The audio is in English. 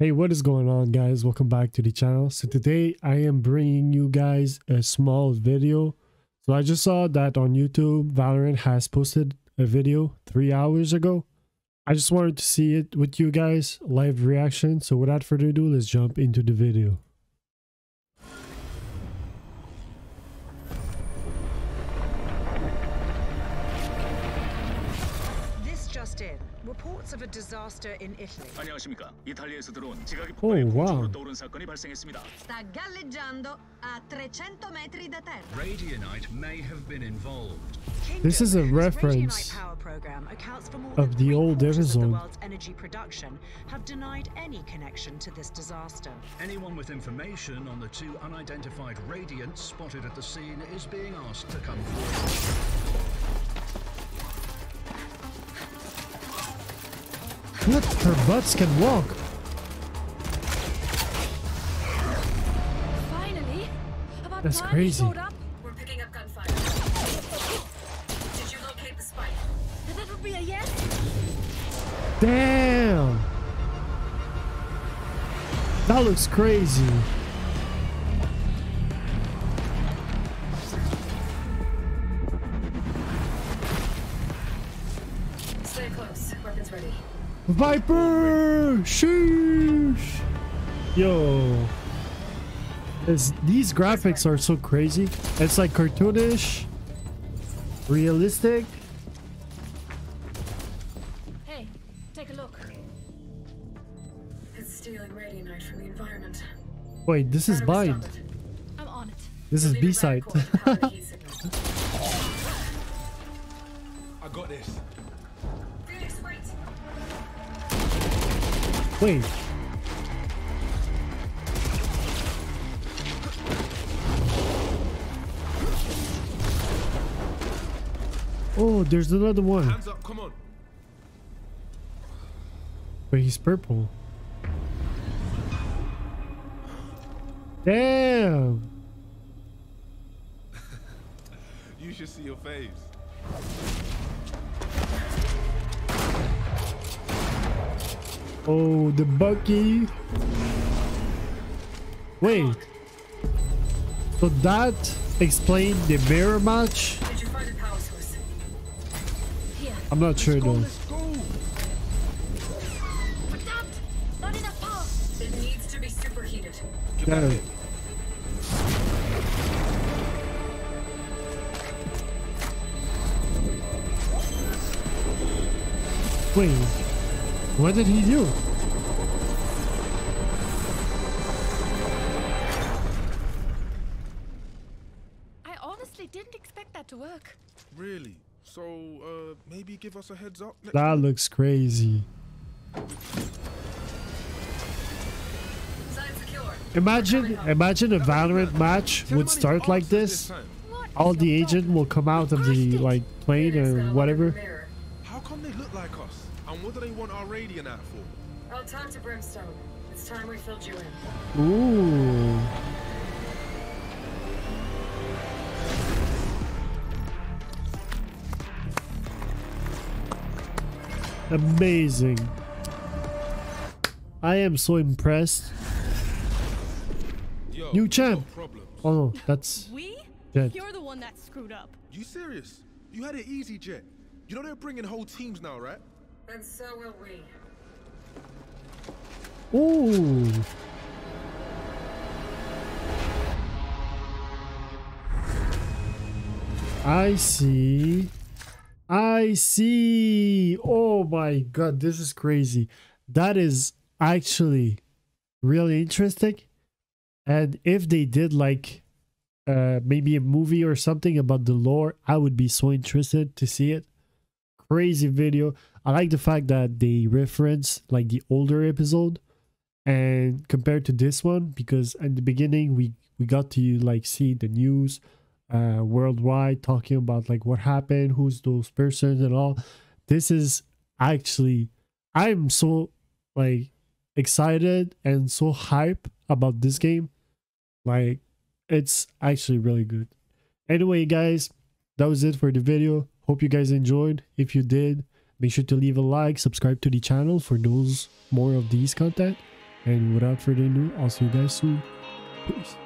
Hey, what is going on guys? Welcome back to the channel. So today I am bringing you guys a small video. So I just saw that on YouTube, Valorant has posted a video three hours ago. I just wanted to see it with you guys, live reaction. So without further ado, let's jump into the video. just in. Reports of a disaster in Italy. 안녕하십니까? 이탈리아에서 들어온 지각이 oh, 폭발해 공중으로 떠오른 사건이 발생했습니다. Sta galleggiando a 300 metri da terra. Radianite may have been involved. This is a reference of the old episode. Energy production have denied any connection to this disaster. Anyone with information on the two unidentified radiants spotted at the scene is being asked to come forward. What? Her butts can walk. Finally! About That's time crazy. Showed up. We're picking up gunfire. Did you locate the spike? And that would be a yes. Damn. That looks crazy. Stay close. Weapons ready. Viper! Sheesh! Yo. This, these graphics are so crazy. It's like cartoonish, realistic. Hey, take a look. It's stealing radianite from the environment. Wait, this is How do bind. I'm on it. This is Leave a B-side. radical to power the heat signal. I got this. Wait. Oh, there's another one. Hands up, come on. But he's purple. Damn. You should see your face. Oh, the Bucky. Wait. So that explained the mirror match? I'm not sure though. let's go. Adapt! Not enough power! It. Wait. What did he do? I honestly didn't expect that to work. Really? So, uh, maybe give us a heads up That looks crazy. Imagine, imagine a Valorant match would them I need start like this. All the agent will come out of the like plane or now under the whatever. How come they look like us? And what do they want our radianite for? I'll talk to Brimstone. It's time we filled you in. Ooh. Amazing. I am so impressed. Yo, New champ. got Oh that's We? Jett. You're the one that screwed up. You serious? You had it easy, Jett. You know they're bringing whole teams now, right? And so will we. Ooh. I see. I see. Oh my god, this is crazy. That is actually really interesting. And if they did like uh maybe a movie or something about the lore, I would be so interested to see it. Crazy video. I like the fact that they reference like the older episode and compared to this one because at the beginning we we got to like see the news uh worldwide talking about like what happened who's those persons and all. This is actually i'm so like excited and so hype about this game. Like it's actually really good. Anyway guys that was it for the video hope you guys enjoyed if you did make sure to leave a like subscribe to the channel for those more of these content And without further ado, I'll see you guys soon. Peace.